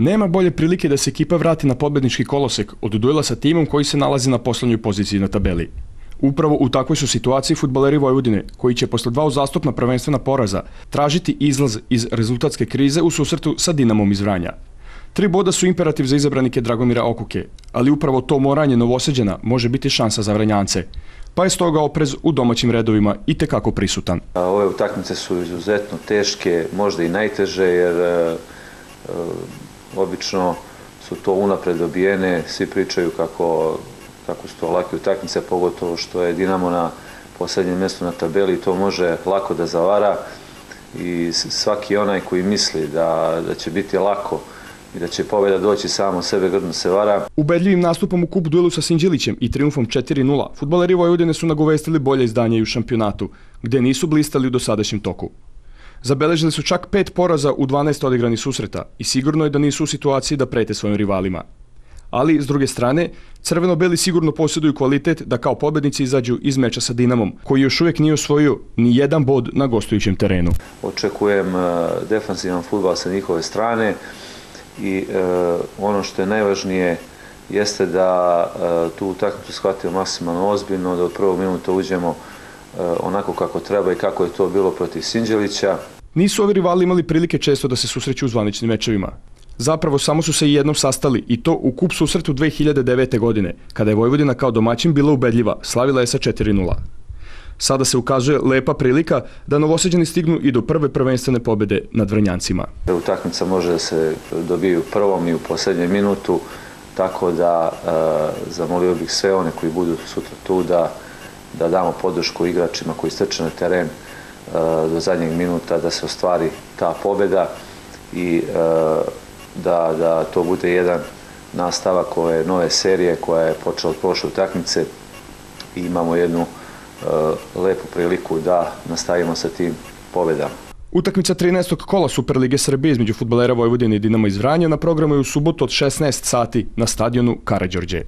Nema bolje prilike da se ekipa vrati na pobednički kolosek od duela sa timom koji se nalazi na poslednjoj poziciji na tabeli. Upravo u takvoj su situaciji futbaleri Vojvodine, koji će posle dva uzastopna prvenstvena poraza tražiti izlaz iz rezultatske krize u susretu sa Dinamom iz Vranja. Tri boda su imperativ za izabranike Dragomira Okuke, ali upravo to moranje novoseđena može biti šansa za Vranjance, pa je stoga oprez u domaćim redovima i tekako prisutan. Ove utakmice su izuzetno teške, možda i najteže, jer e, e, obično su to unapred dobijene, svi pričaju kako, kako su to lake utakmice, pogotovo što je Dinamo na poslednjem mjestu na tabeli to može lako da zavara i svaki onaj koji misli da, da će biti lako i da će pobjeda doći samo sebe grdno se vara. Ubedljivim nastupom u kup duelu sa Sinđilićem i triumfom 4-0, futboleri Vojvodine su nagovestili bolje izdanje u šampionatu, gde nisu blistali u dosadašnjem toku. Zabeležili su čak pet poraza u 12 odigranih susreta i sigurno je da nisu u situaciji da prete svojim rivalima. Ali, s druge strane, crveno-beli sigurno posjeduju kvalitet da kao pobednici izađu iz meča sa Dinamom, koji još uvijek nije osvojio ni jedan bod na gostujućem terenu. Očekujem uh, defansivan futbal sa njihove strane i e, ono što je najvažnije jeste da e, tu utakmicu shvatimo maksimalno ozbiljno, da od prvog minuta uđemo e, onako kako treba i kako je to bilo protiv Sinđelića. Nisu ovi rivali imali prilike često da se susreću u zvaničnim mečevima. Zapravo samo su se i jednom sastali i to u kup susretu 2009. godine, kada je Vojvodina kao domaćin bila ubedljiva, slavila je sa 4-0. Sada se ukazuje lepa prilika da novoseđani stignu i do prve prvenstvene pobede nad Vrnjancima. Utakmica može da se dobije u prvom i u poslednjem minutu, tako da e, zamolio bih sve one koji budu sutra tu da, da damo podršku igračima koji strče na teren e, do zadnjeg minuta da se ostvari ta pobeda i e, da, da to bude jedan nastavak ove nove serije koja je počela od prošle utakmice i imamo jednu uh, lepu priliku da nastavimo sa tim pobedama. Utakmica 13. kola Superlige Srbije između futbolera Vojvodine i Dinama iz Vranja na programu je u subotu od 16 sati na stadionu Karađorđe.